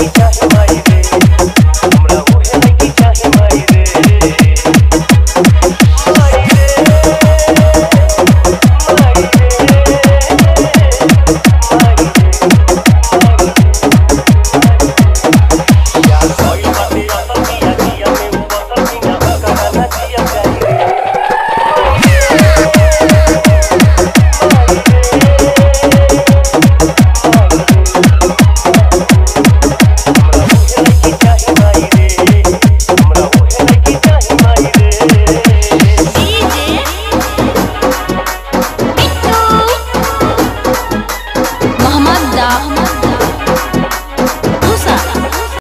चाहे माई